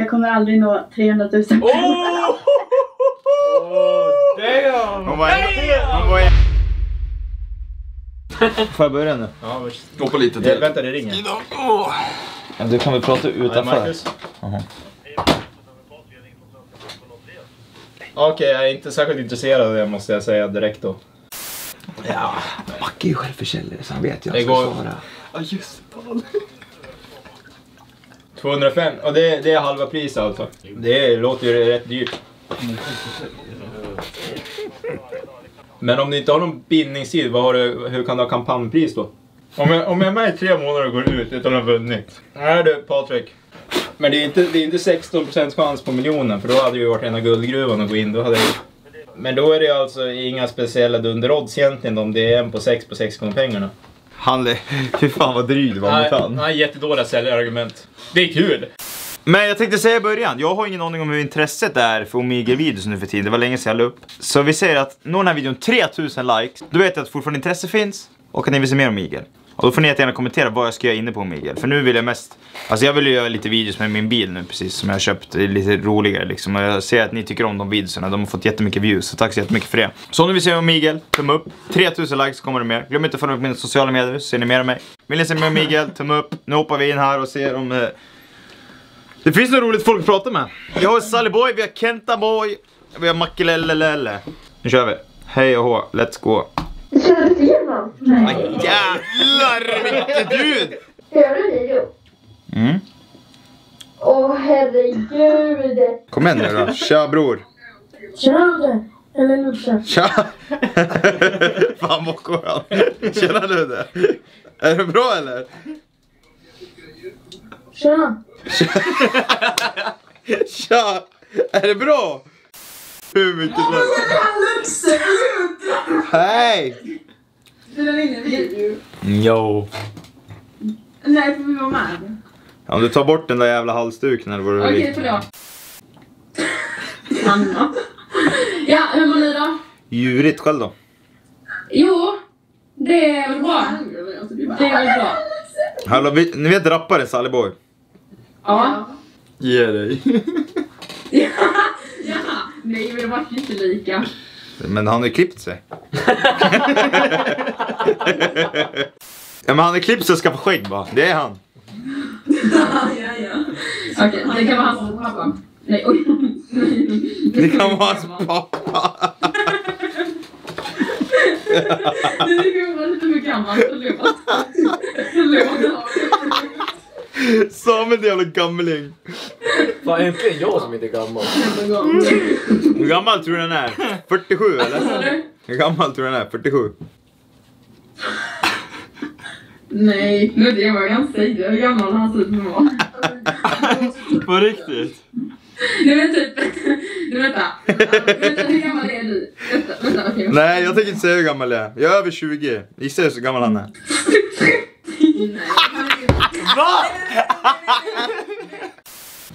Jag kommer aldrig nå 300 000 Oh! oh damn! Hon var Hon var Får jag börja nu? Ja. Gå på lite Det, till. vänta, det ringer. Du kan väl prata utanför? Okej, jag är inte särskilt intresserad av det måste jag säga direkt då. Ja, Macke är ju självförsäljare så han vet ju Det går- Ja just det. 205, och det, det är halva priset alltså. Det låter ju rätt dyrt. Men om ni inte har någon bindningstid, vad har du, hur kan du ha kampanjpris då? Om jag, om jag är med i tre månader och går ut utan att ha vunnit. Nej du Patrik. Men det är inte, det är inte 16% chans på miljonen för då hade ju varit ena guldgruvan att gå in. Då hade jag... Men då är det alltså inga speciella dunderodds egentligen om det är en på 6 på 6 gånger pengarna. Han, fy fan vad dryg du var mot Nej, han. nej, jättedåliga säljargument. Det är kul! Men jag tänkte säga i början, jag har ingen aning om hur intresset är för Omegle-videos nu för tiden. Det var länge sedan jag la upp. Så vi säger att når den här videon 3000 likes, då vet jag att fortfarande intresse finns och att ni vill se mer om Omegle. Och då får ni jättegärna kommentera vad jag ska göra inne på Omegle. För nu vill jag mest, alltså jag vill ju göra lite videos med min bil nu precis som jag har köpt. Det är lite roligare liksom. Och jag ser att ni tycker om de videorna, de har fått jättemycket views. Så tack så jättemycket för det. Så om ni vill se mer om Miguel, tumme upp. 3000 likes kommer det mer. Glöm inte att följa mig på mina sociala medier så ser ni mer av mig. Vill ni se mer om Miguel, tumme upp. Nu hoppar vi in här och ser om eh, det finns något roligt folk att prata med. Vi har Sally Boy, vi har Kenta Boy, vi har Mackelellelelle. Nu kör vi. Hej och hå, let's go. Kör du igenom? Nej. Aj, jävlar vilket ljud! Hör du video? Mm. Åh herregud. Kom igen nu då, tja bror. Tjena Ludde. Eller Ludde. Tja! Fan mockar han. Tjena Ludde. Är det bra eller? Tjena. Tja! Är det bra? Hur mycket som Hej! Spelar in en video? Jo. Nej, får vi vara med? Om du tar bort den där jävla halsduken eller vad du Okej, vill. förlåt. Anna. Ja, hur mår ni då? Djurigt själv då? Jo, det är väl bra. Det är väl bra. Hallå, vi- ni vet rapparen Sally Boy? Ja. Ge dig. Ja, nej men det var inte lika. Men han har klippt sig. ja men han har klippt sig och skaffat skägg va? Det är han. ja, ja. Okej, det kan vara hans pappa. Nej, oj. Det kan vara hans pappa. Det kan vara lite för gammalt. Förlåt. Förlåt. Samuel jävla gamling. Fan, äntligen jag som inte är gammal. Hur gammal tror du den är? 47 eller? Hur gammal tror du den är? 47? Nej, nu det var jag säga hur gammal han ser ut att vara. På riktigt? Nej men typ, du vänta. Vänta, hur gammal är du? Vänta, vänta, okej. Nej jag tänker inte säga hur gammal jag är. Jag är över 20. Gissa hur gammal han är. Va?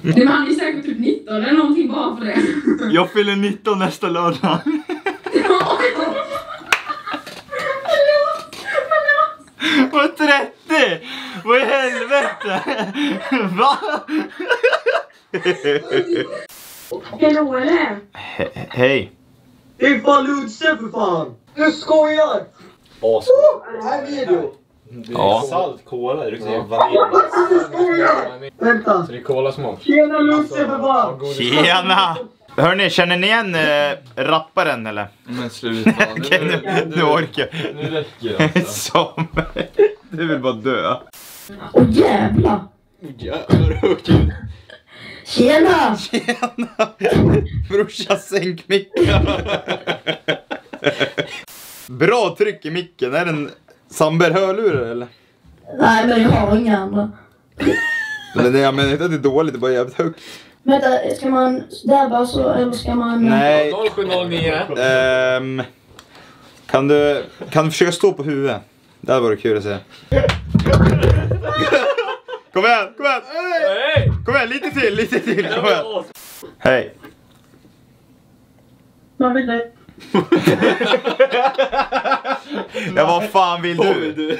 Nej men han är säkert typ 19 eller någonting bara för det. Jag fyller 19 nästa lördag. Vad 30? Vad i helvete? Va? Hello eller? He- Hej. Det är fan Ludse för fan! Du skojar! As. Är det video? Ja. Salt, cola, det är vanilj. Vänta! Så det är kolasmak. Tjena Ludse för fan! Tjena! Hörni, känner ni igen äh, rapparen eller? Men sluta. Okej, nu, nu orkar jag. Nu räcker det alltså. Samuel, du vill bara dö. Åh jävlar! Jävlar, okej. Tjena! Tjena! Brorsan, sänk micken. Bra tryck i micken. Är det en Samber-hörlurar eller? Nej men jag har inga andra. Men det, jag menar inte att det är dåligt, det är bara jävligt högt. Vänta, ska man dabba så eller ska man... Nej. 0709. Ehm, kan, du, kan du försöka stå på huvudet? Det hade varit kul att se. Kom igen, kom igen! Kom igen, lite till, lite till. Kom igen. Hej. Vad vill du? Ja, vad fan vill du?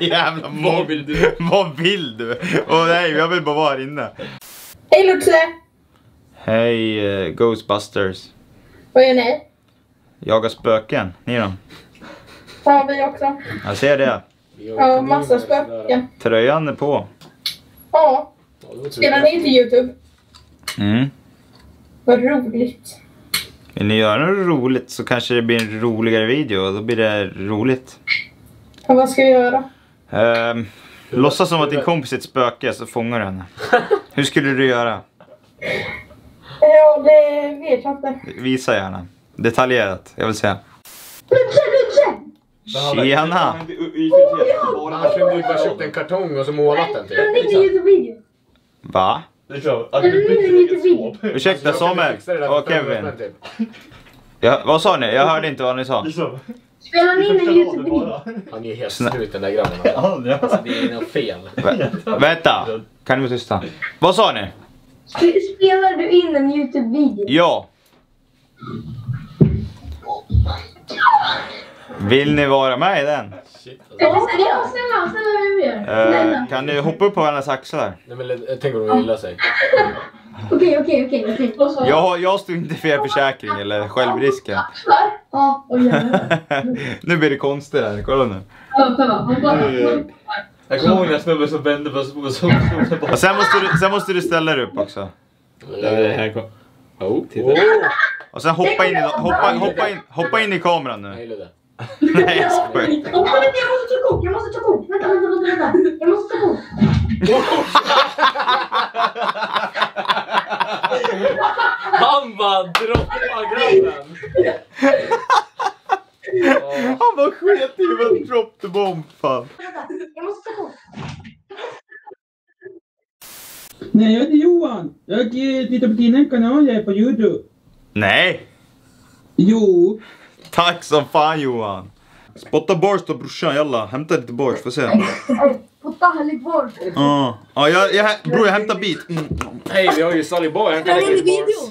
Jävla Vad vill du? Vad vill du? Åh nej, jag vill bara vara här inne. Hej Luxe! Hej eh, Ghostbusters. Vad gör ni? Jagar spöken. Ni då? Ja, vi också. Jag ser det. Ja, massa spöken. Tröjan är på. Ja. Spelar ni inte Youtube? Mm. Vad roligt. Vill ni göra något roligt så kanske det blir en roligare video och då blir det roligt. Och vad ska vi göra? Um, låtsas som att din kompis är ett spöke så fångar du henne. Hur skulle du göra? Ja, det vet jag inte. Visa gärna. Detaljerat, jag vill säga. Tjena! Han kunde ju bara köpt en kartong och så målat den Spelar ni Va? Spelar ni inte Youtube-video? Ursäkta Samuel och Kevin. Ja, vad sa ni? Jag hörde inte vad ni sa. Spelar ni in en Youtube-video? Han är helt slut den där grabben. Alltså det är något fel. Vä- vänta, kan du vara tysta? Vad sa ni? Spe- Spelar du in en Youtube-video? Ja. Vill ni vara med i den? Shit, alltså. Ja, snälla, snälla, vi. Eh, kan ni hoppa upp på varandras axlar? Nej men jag tänker om de gillar sig. Okej, okej, okej, Jag, jag står inte för er försäkring eller självrisken. Ja, nu blir det konstigt här, kolla nu. Hoppa. Jag kommer ihåg när snubben som vände på så så Och sen måste du, sen måste du ställa dig upp också. Här. Oh, titta. Och sen hoppa in i, hoppa, hoppa in, hoppa in i kameran nu. Nej jag skojar. Vänta, jag måste ta kort, jag måste ta kort. Vänta, vänta, vänta, vänta. Jag måste ta kort. Han bara droppar grabben. Han bara sket i vad drop the bomb fan. Vänta, jag måste ta kort. Nej, jag heter Johan. Jag tittar på dina kanaler på Youtube. Nej! Jo. Tack som fan Johan. Spotta bars då brorsan, jalla. Hämta lite bars, får se. Ja, Potta härligt bort. ah. ja jag, jag, bror jag hämtar bit. Mm. Hej vi har ju Sally Boy. Lägga ut bars.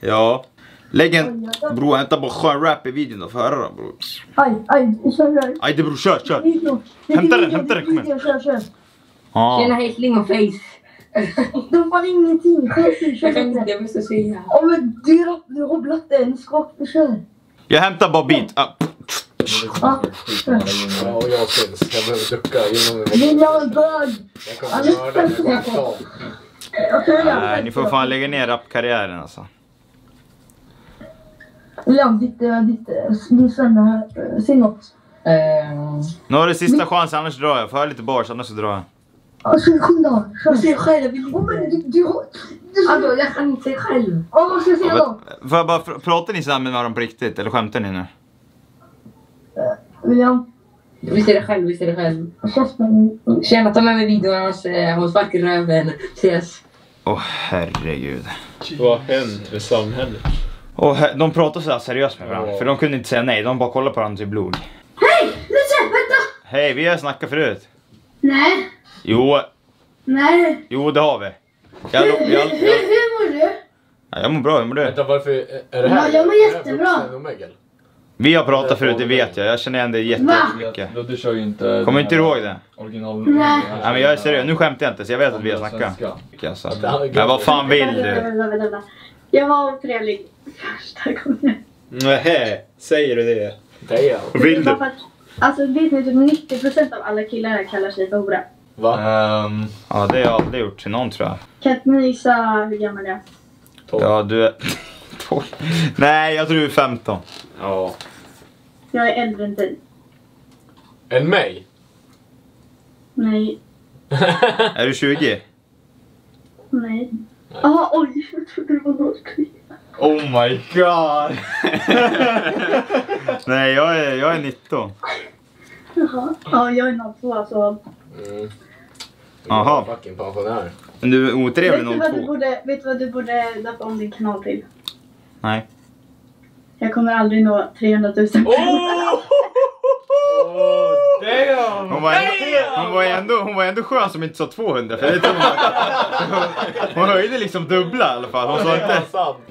Ja. Lägg en... Bror hämta bara skön rap i videon då, få höra då bror. Aj, aj, kör, kör. Ajde bror, kör, kör. Hämta den, hämta den, kom igen. Kör, kör. Ah. Tjena hejsling och face. De har ingenting. Kör, kör, Jag kan kör. inte, jag måste säga. Ja, men du, har- du har blatten. Jag hämtar bara bit. Ah. Ja, och jag syns. Jag behöver ducka genom. William är bög. Jag kommer mörda den Nej, ni får fan lägga ner rapkarriären alltså. William, ditt, eh, ditt, eh, din eh, Säg något. Nu har du sista chansen, annars drar jag. Får jag lite bars, annars så drar jag. Alltså, skynda. Kör. Säg själv. Oh, men du, du, Alltså jag kan inte säga själv. Ja, vad ska jag säga då? Får jag bara, pr- pratar ni så med varandra på riktigt, eller skämtar ni nu? William, Vi ser det själv, vi ser det själv. käften. Tjena, ta med mig videon annars eh, hon sparkar i röven. Ses. Åh herregud. Vad har hänt med samhället? Och he- de pratar så här seriöst med varandra, för de kunde inte säga nej. De bara kollade på varandra till blod. Hej! Lusse, vänta! Hej, vi har snackat förut. Nej, Jo, nej. jo det har vi. Jag, jag, Hur, jag, hur, hur mår du? ja, jag mår bra, hur mår du? Vänta varför är det här? Ja, jag mår jättebra. Vi har pratat förut, det vet jag. Jag känner igen det Va? jättemycket. Ludde kör ju inte... Kommer inte du ihåg det? Original... Nej. Nej men jag är seriös, nu skämtar jag inte så jag vet att vi har snackat. Alltså. Men vad fan vill du? Jag var trevlig första gången. Nej, säger du det? Damn. Vill du? Alltså vet ni typ 90% av alla killar kallar sig för hora. Va? Ehm, Ja det har jag aldrig gjort till någon tror jag. Kan inte ni gissa hur gammal jag är? Tolv. Ja du är... 12. Nej jag tror du är 15. Ja. Jag är äldre än dig. Än mig? Nej, Är du 20? nej. Jaha, oj. Jag trodde det var något. Oh my god! Nej jag är, jag är 19. Jaha. Ja, jag är 02 så. Mm. Aha. Jag är Fucking pensionär. Men du är Vet otrevlig du, vad du 02. borde, vet du vad du borde döpa om din kanal till? Nej. Jag kommer aldrig nå 300 000 Oh! Oh, damn! Hon var, ändå, hon, var ändå, hon var ändå skön som inte sa 200 för det tror hon, hon höjde liksom dubbla i alla fall. Hon sa inte...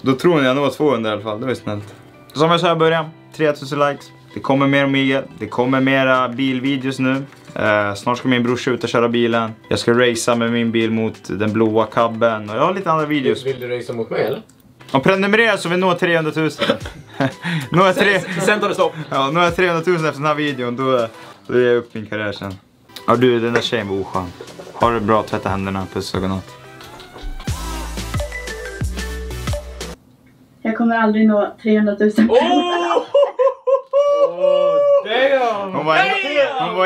Då tror hon jag nog var 200 i alla fall, det var ju snällt. Som jag sa i början, 3000 likes, Det kommer mer om Miguel. Det kommer mera bilvideos nu. Eh, snart ska min brorsa ut och köra bilen. Jag ska racea med min bil mot den blåa cabben. Och jag har lite andra videos. Vill du racea mot mig eller? Och prenumerera så vi når 300 000. nu har jag tre... Sen tar det stopp. Ja, nu jag 300 000 efter den här videon. Då, då ger jag upp min karriär sen. Ja du, den där tjejen var oskön. Ha det bra, tvätta händerna, puss och godnatt. Jag kommer aldrig nå 300 000. Oh! oh damn! Hon var, hon var